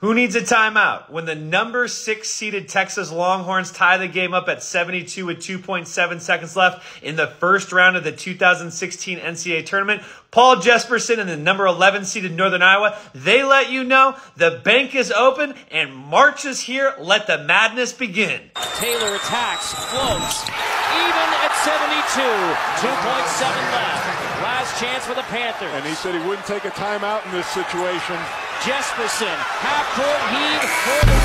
Who needs a timeout? When the number six seeded Texas Longhorns tie the game up at 72 with 2.7 seconds left in the first round of the 2016 NCAA tournament, Paul Jesperson and the number 11 seeded Northern Iowa, they let you know the bank is open and March is here. Let the madness begin. Taylor attacks, floats, even at 72, 2.7 left. Last chance for the Panthers. And he said he wouldn't take a timeout in this situation. Jesperson, half court heave for the